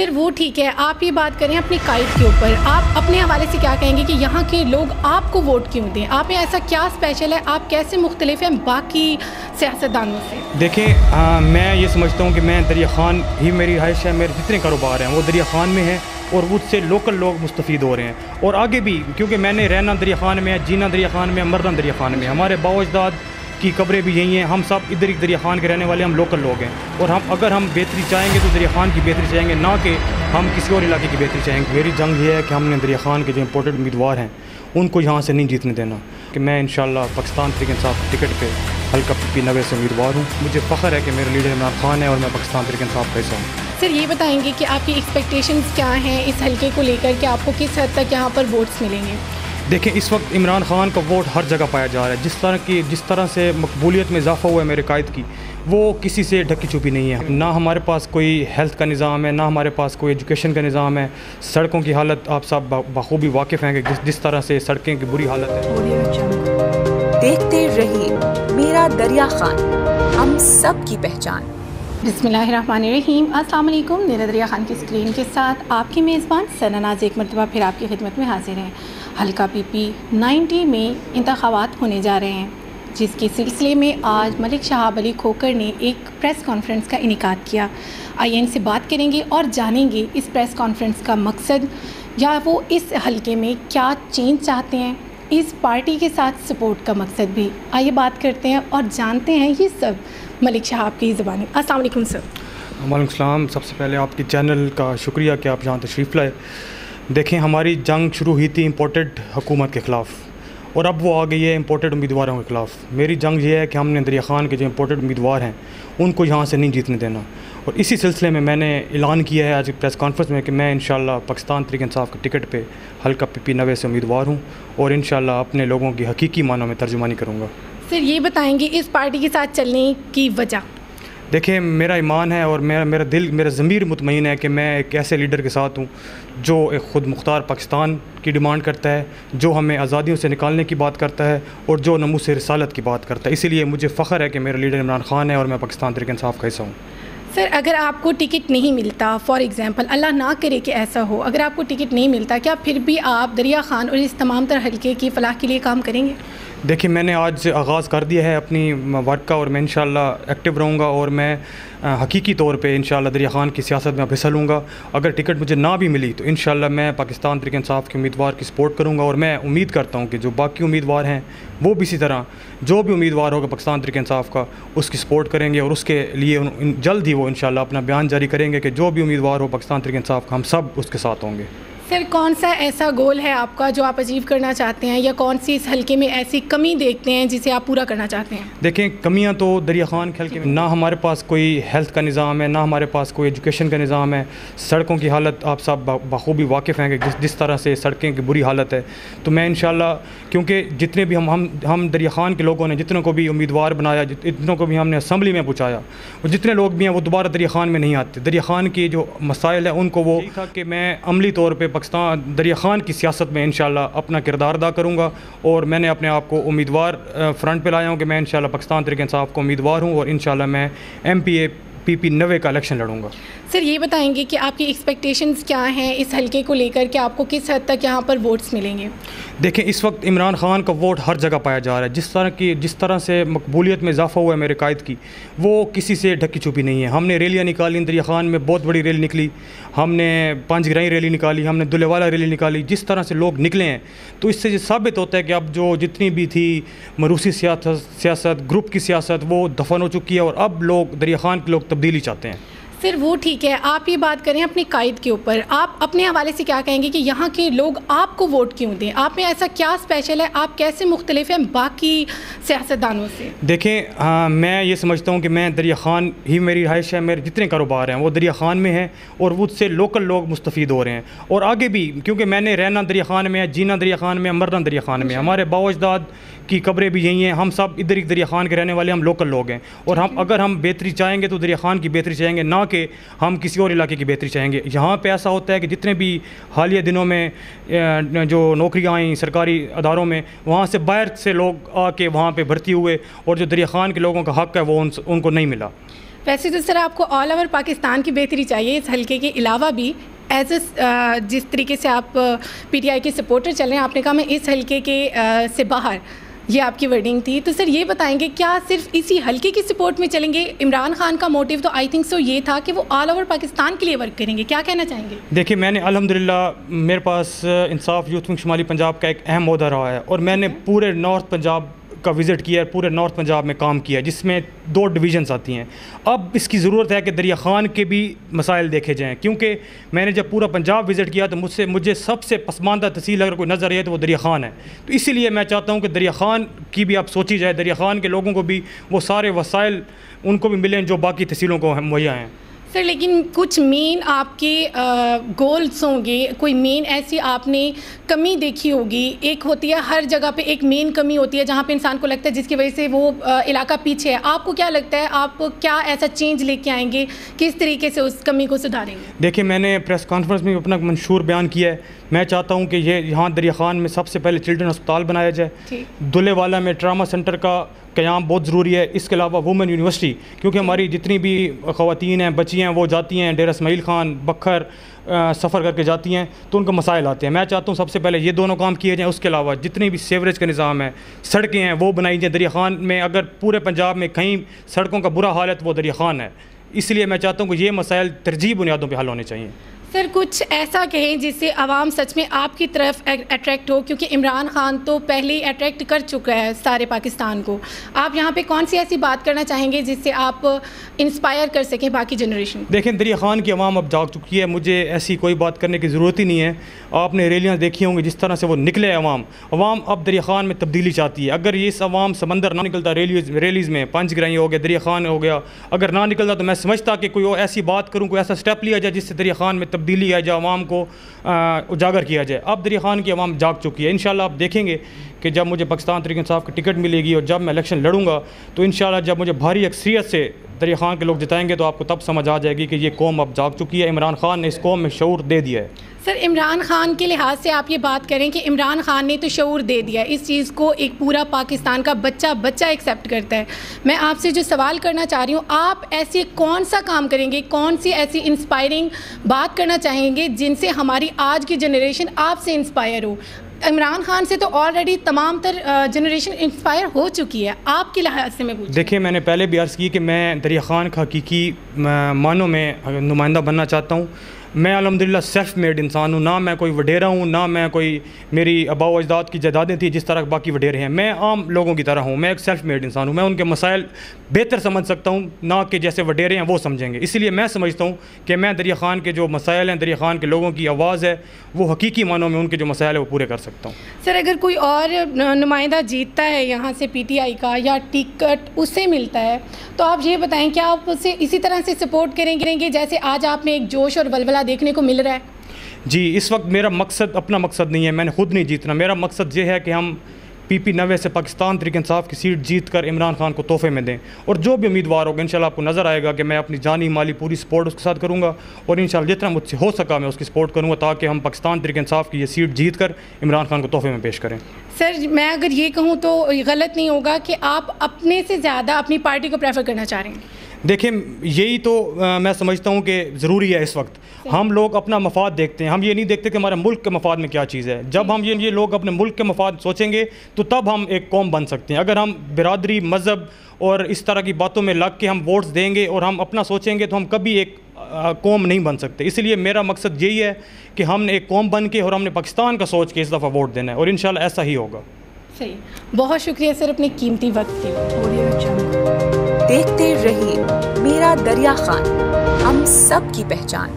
Sir वो ठीक है। आप ये बात करें अपनी काइद के ऊपर। आप अपने हवाले से क्या कहेंगे कि यहाँ के लोग आपको वोट क्यों दें? आप में ऐसा क्या स्पेशल है? आप कैसे मुख्तलिफ़ हैं बाकी सियासतदानों से? देखें आ, मैं ये समझता हूँ कि मैं दरिया खान ही मेरी रहाइश है मेरे जितने कारोबार हैं वो दरिया खान में हैं और उससे लोकल लोग मुस्तफ़ हो रहे हैं। और आगे भी क्योंकि मैंने रहना दरिया खान में है जीना दरिया खान में मरना दरिया खान में हमारे बावजदाद की कब्रें भी यही हैं। हम सब इधर ही दरिया खान के रहने वाले, हम लोकल लोग हैं। और हम अगर हम बेहतरी चाहेंगे तो दरिया खान की बेहतरी चाहेंगे, ना कि हम किसी और इलाके की बेहतरी चाहेंगे। मेरी जंग ये है कि हमने दरिया खान के जो इम्पोर्टेंट उम्मीदवार हैं, उनको यहाँ से नहीं जीतने देना। कि मैं इन पाकिस्तान तरीके इंसाफ टिकट पर हल्का पी नवे से उम्मीदवार हूँ। मुझे फ़ख्र है कि मेरे लीडर इमरान खान है और मैं पाकिस्तान तरीके इंसाफ का हिस्सा हूँ। सर, ये बताएँगे कि आपकी एक्सपेक्टेशंस क्या हैं इस हल्के को लेकर कि आपको किस हद तक यहाँ पर वोट्स मिलेंगे? देखें इस वक्त इमरान खान का वोट हर जगह पाया जा रहा है। जिस तरह की जिस तरह से मकबूलियत में इजाफा हुआ है मेरे कायद की वो किसी से ढकी छुपी नहीं है। ना हमारे पास कोई हेल्थ का निज़ाम है ना हमारे पास कोई एजुकेशन का निज़ाम है। सड़कों की हालत आप सब बखूबी वाकिफ़ हैं कि जिस जिस तरह से सड़कें की बुरी हालत है। देखते रहिए मेरा दरिया खान हम सब की पहचान। बिस्मिल्लाहिर्रहमानिर्रहीम। अस्सलाम वालेकुम दरिया खान की स्क्रीन के साथ आपकी मेज़बान सना नाज एक मरतबा फिर आपकी खिदमत में हाजिर हैं। हल्का पीपी 90 में इंतबात होने जा रहे हैं, जिसके सिलसिले में आज मलिक शहाब अली खोकर ने एक प्रेस कॉन्फ्रेंस का इनका किया। आइए इनसे बात करेंगे और जानेंगे इस प्रेस कॉन्फ्रेंस का मकसद, या वो इस हल्के में क्या चेंज चाहते हैं, इस पार्टी के साथ सपोर्ट का मकसद भी। आइए बात करते हैं और जानते हैं ये सब मलिक शहाब की ज़बानी। असल सर। वालेकुम सबसे पहले आपके चैनल का शुक्रिया कि आप यहाँ तशरीफ़ लाए। देखें, हमारी जंग शुरू हुई थी इम्पोर्टेड हुकूमत के ख़िलाफ़, और अब वो आ गई है इम्पोर्टेड उम्मीदवारों के ख़िलाफ़। मेरी जंग ये है कि हमने दरिया खान के जो इम्पोर्टेड उम्मीदवार हैं, उनको यहाँ से नहीं जीतने देना। और इसी सिलसिले में मैंने ऐलान किया है आज प्रेस कॉन्फ्रेंस में कि मैं इन पाकिस्तान तरीके इंसाफ के टिकट पर हल्का पी नवे से उम्मीदवार हूँ, और इन अपने लोगों की हकीकी मानों में तर्जुमानी करूँगा। सर, ये बताएँगे इस पार्टी के साथ चलने की वजह? देखिए, मेरा ईमान है और मेरा मेरा दिल, मेरा ज़मीर मुतमिन है कि मैं एक ऐसे लीडर के साथ हूँ जो एक ख़ुद मुख्तार पाकिस्तान की डिमांड करता है, जो हमें आज़ादियों से निकालने की बात करता है और जो नमू से रसालत की बात करता है। इसीलिए मुझे फ़ख्र है कि मेरा लीडर इमरान खान है और मैं पाकिस्तान तरीके इंसाफ का हिस्सा हूँ। सर, अगर आपको टिकट नहीं मिलता, फॉर एग्ज़ाम्पल अल्लाह ना करे कि ऐसा हो, अगर आपको टिकट नहीं मिलता, क्या फिर भी आप दरिया खान और इस तमाम तरह हल्के की फ़लाह के लिए काम करेंगे? देखिए, मैंने आज आगाज़ कर दिया है अपनी वर्क का और मैं इंशाल्लाह एक्टिव रहूँगा और मैं हकीकी तौर पे इंशाल्लाह दरिया खान की सियासत में हिस्सा लूँगा। अगर टिकट मुझे ना भी मिली तो इन मैं पाकिस्तान तरीके इंसाफ के उम्मीदवार की सपोर्ट करूँगा और मैं उम्मीद करता हूँ कि जो बाकी उम्मीदवार हैं, वो भी इसी तरह, जो भी उम्मीदवार होगा पाकिस्तान तरीके इंसाफ का, उसकी सपोर्ट करेंगे और उसके लिए जल्द ही वो इन अपना बयान जारी करेंगे कि जो भी उम्मीदवार हो पाकिस्तान तरीके इंसाफ का, हम सब उसके साथ होंगे। सर कौन सा ऐसा गोल है आपका जो आप अचीव करना चाहते हैं? या कौन सी इस हल्के में ऐसी कमी देखते हैं जिसे आप पूरा करना चाहते हैं? देखें कमियाँ तो दरिया खान के हल्के में ना हमारे पास कोई हेल्थ का निज़ाम है ना हमारे पास कोई एजुकेशन का निज़ाम है। सड़कों की हालत आप सब बखूबी वाकिफ़ हैं कि जिस जिस तरह से सड़कें की बुरी हालत है। तो मैं इन क्योंकि जितने भी हम हम हम दरिया खान के लोगों ने जितनों को भी उम्मीदवार बनाया जितनों को भी हमने असम्बली में पहुँचाया और जितने लोग भी हैं वो दोबारा दरिया खान में नहीं आते। दरिया खान के जो मसाइल है उनको वो कि मैं अमली तौर पर पाकिस्तान दरिया ख़ान की सियासत में इन अपना किरदार अदा करूँगा और मैंने अपने आप को उम्मीदवार फ्रंट पर लाया हूँ कि मैं इन पाकिस्तान तरीके इंसाफ को उम्मीदवार हूँ और इन मैं M P A P P नवे का इलेक्शन लड़ूँगा। सर, ये बताएँगे कि आपकी एक्सपेक्टेशंस क्या हैं इस हल्के को लेकर? कि आपको किस हद तक यहाँ पर वोट्स मिलेंगे? देखें, इस वक्त इमरान खान का वोट हर जगह पाया जा रहा है। जिस तरह की, जिस तरह से मकबूलियत में इजाफा हुआ है मेरे कायद की, वो किसी से ढकी छुपी नहीं है। हमने रैलियाँ निकाली दरिया खान में बहुत बड़ी रैली निकली। हमने पाँच ग्राई रैली निकाली, हमने दुलेवाला रैली निकाली। जिस तरह से लोग निकले हैं तो इससे ये साबित होता है कि अब जो जितनी भी थी मरूसी सियासत, ग्रुप की सियासत, वो दफन हो चुकी है और अब लोग, दरिया खान के लोग तब्दीली चाहते हैं। सर वो ठीक है आप ये बात करें अपनी कायद के ऊपर। आप अपने हवाले से क्या कहेंगे कि यहाँ के लोग आपको वोट क्यों दें? आप में ऐसा क्या स्पेशल है? आप कैसे मुख्तलिफ़ हैं बाकी सियासतदानों से? देखें आ, मैं ये समझता हूँ कि मैं दरिया खान ही मेरी रहाइश है मेरे जितने कारोबार हैं वो दरिया खान में हैं और उससे लोकल लोग मुस्तफ़ हो रहे हैं। और आगे भी क्योंकि मैंने रहना दरिया खान में है जीना दरिया खान में मरना दरिया खान में हमारे बावजदाद की कब्रें भी यही हैं। हम सब इधर ही दरिया खान के रहने वाले हम लोकल लोग हैं। और हम अगर हम बेहतरी चाहेंगे तो दरिया खान की बेहतरी चाहेंगे ना कि हम किसी और इलाके की बेहतरी चाहेंगे। यहाँ पे ऐसा होता है कि जितने भी हालिया दिनों में जो नौकरियाँ आई सरकारी अदारों में वहाँ से बाहर से लोग आके वहाँ पर भर्ती हुए और जो दरिया खान के लोगों का हक़ है वो उन, उनको नहीं मिला। वैसे तो सर आपको ऑल ओवर पाकिस्तान की बेहतरी चाहिए। इस हल्के के अलावा भी एज जिस तरीके से आप पीटीआई के सपोर्टर चल रहे हैं आपने कहा मैं इस हल्के के uh, से बाहर। ये आपकी वेडिंग थी। तो सर, ये बताएँगे, क्या सिर्फ़ इसी हल्के की सपोर्ट में चलेंगे? इमरान खान का मोटिव तो आई थिंक सो ये था कि वो ऑल ओवर पाकिस्तान के लिए वर्क करेंगे। क्या कहना चाहेंगे? देखिए, मैंने अलहमदिल्ला मेरे पास, इंसाफ, यूथ शुमाली, पंजाब का एक अहम अहदा रहा है और मैंने पूरे नॉर्थ पंजाब का विज़िट किया पूरे नॉर्थ पंजाब में काम किया जिसमें दो डिवीजन्स आती हैं। अब इसकी ज़रूरत है कि दरिया ख़ान के भी मसाइल देखे जाएँ, क्योंकि मैंने जब पूरा पंजाब विज़िट किया तो मुझसे, मुझे सबसे पसमानदा तहसील अगर कोई नज़र आए तो वो दरिया ख़ान है। तो इसीलिए मैं चाहता हूँ कि दरिया ख़ान की भी आप सोची जाए, दरिया ख़ान के लोगों को भी वो सारे वसाइल उनको भी मिलें जो बाकी तहसीलों को मुहैया हैं। सर लेकिन कुछ मेन आपके गोल्स होंगे। कोई मेन ऐसी आपने कमी देखी होगी? एक होती है हर जगह पे एक मेन कमी होती है जहाँ पे इंसान को लगता है जिसकी वजह से वो इलाका पीछे है। आपको क्या लगता है आप क्या ऐसा चेंज लेके आएँगे? किस तरीके से उस कमी को सुधारेंगे? देखिए मैंने प्रेस कॉन्फ्रेंस में अपना मंशूर बयान किया है। मैं चाहता हूँ कि ये यहाँ दरिया खान में सबसे पहले चिल्ड्रन अस्पताल बनाया जाए। दुलेवाला में ट्रामा सेंटर का क़्याम बहुत ज़रूरी है। इसके अलावा वुमेन यूनिवर्सिटी क्योंकि हमारी जितनी भी ख़वान हैं बच्ची हैं, वो जाती हैं, डेरा इसमाइल ख़ान, बखर सफ़र करके जाती हैं तो उनका मसाइल आते हैं। मैं चाहता हूँ सबसे पहले ये दोनों काम किए जाएँ, उसके अलावा जितनी भी सेवरेज का निज़ाम है, सड़कें हैं, वो बनाई जाएँ। दरिया खान में अगर पूरे पंजाब में कहीं सड़कों का बुरा हाल है तो वो दरिया खान है। इसलिए मैं चाहता हूँ कि ये मसाइल तरजीह बुनियादों पर हल होने चाहिए। सर कुछ ऐसा कहें जिससे आवाम सच में आपकी तरफ़ अट्रैक्ट हो, क्योंकि इमरान खान तो पहले ही अट्रैक्ट कर चुका है सारे पाकिस्तान को। आप यहाँ पे कौन सी ऐसी बात करना चाहेंगे जिससे आप इंस्पायर कर सकें बाकी जनरेशन देखें, दरिया खान की आवाम अब जाग चुकी है। मुझे ऐसी कोई बात करने की ज़रूरत ही नहीं है। आपने रैलियाँ देखी होंगी जिस तरह से वो निकले अवाम अवाम अब दरिया खान में तब्दीली चाहती है। अगर ये इस अवाम समंदर ना निकलता रैलीज रैलीज़ में, पंच ग्राही हो गया, दरिया खान हो गया, अगर ना निकलता तो मैं समझता कि कोई ऐसी बात करूँ, कोई ऐसा स्टेप लिया जाए जिससे दरिया खान में तब्दीली आए जो आवाम को उजागर किया जाए। अब दरी खान की आवाम जाग चुकी है। इन आप देखेंगे कि जब मुझे पाकिस्तान तरीके इंसाफ की टिकट मिलेगी और जब मैं इलेक्शन लड़ूँगा तो इन जब मुझे भारी अक्सरियत से दरी खान के लोग जिताएँगे तो आपको तब समझ आ जाएगी कि ये कौम अब जाग चुकी है। इमरान खान ने इस कौम में शूर दे दिया है। सर, इमरान खान के लिहाज से आप ये बात करें कि इमरान खान ने तो शूर दे दिया इस चीज़ को एक पूरा पाकिस्तान का बच्चा बच्चा एक्सेप्ट करता है। मैं आपसे जो सवाल करना चाह रही हूँ, आप ऐसे कौन सा काम करेंगे कौन सी ऐसी इंस्पायरिंग बात करना चाहेंगे जिनसे हमारी आज की जनरेशन आपसे इंस्पायर हो? इमरान खान से तो ऑलरेडी तमाम तर जनरेशन इंस्पायर हो चुकी है। आपके लिहाज से मैं देखिए, मैंने पहले भी अर्ज़ की कि मैं दरिया खान का हकीकी मानों में नुमाइंदा बनना चाहता हूँ। मैं अलहमदिल्ला सेल्फ मेड इंसान हूँ, ना मैं कोई वडेरा हूँ, ना मैं कोई मेरी अबाव अजदाद की जायदादें थी जिस तरह बाकी वडेरे हैं। मैं आम लोगों की तरह हूँ, मैं एक सेल्फ मेड इंसान हूँ, मैं उनके मसाइल बेहतर समझ सकता हूँ, ना कि जैसे वडेरे हैं वो समझेंगे। इसलिए मैं समझता हूँ कि मैं दरिया खान के जो मसाइल हैं, दरिया खान के लोगों की आवाज़ है, वो हकीकी मानों में उनके जो मसाइल है वो पूरे कर सकता हूँ। सर, अगर कोई और नुमाइंदा जीतता है यहाँ से पी टी आई का या टिकट उससे मिलता है तो आप ये बताएँ, क्या आप उसे इसी तरह से सपोर्ट करेंगे जैसे आज आप में एक जोश और बलबला देखने को मिल रहा है। जी इस वक्त मेरा मकसद अपना मकसद नहीं है मैंने खुद नहीं जीतना। मेरा मकसद ये है कि हम पी पी नवे से पाकिस्तान तरीके इंसाफ की सीट जीत कर इमरान खान को तोहफे में दें। और जो भी उम्मीदवार होगा इन आपको नज़र आएगा कि मैं अपनी जानी माली पूरी सपोर्ट उसके साथ करूँगा और इन जितना मुझसे हो सका मैं उसकी सपोर्ट करूँगा ताकि हम पाकिस्तान तरीके इंसाफ की ये सीट जीत कर इमरान खान को तोहफे में पेश करें। सर मैं अगर ये कहूँ तो गलत नहीं होगा कि आप अपने से ज़्यादा अपनी पार्टी को प्रेफर करना चाह रहे हैं। देखिए यही तो आ, मैं समझता हूँ कि ज़रूरी है इस वक्त। हम लोग अपना मफाद देखते हैं। हम ये नहीं देखते कि हमारे मुल्क के मफाद में क्या चीज़ है। जब हम ये ये लोग अपने मुल्क के मफाद सोचेंगे तो तब हम एक कौम बन सकते हैं। अगर हम बिरादरी मज़हब और इस तरह की बातों में लग के हम वोट्स देंगे और हम अपना सोचेंगे तो हम कभी एक कौम नहीं बन सकते। इसलिए मेरा मकसद यही है कि हमने एक कौम बन के और हमने पाकिस्तान का सोच के इस दफ़ा वोट देना है और इन ऐसा ही होगा। सही। बहुत शुक्रिया सर अपने कीमती वक्त के देखते रहिए मेरा दरिया खान हम सब की पहचान।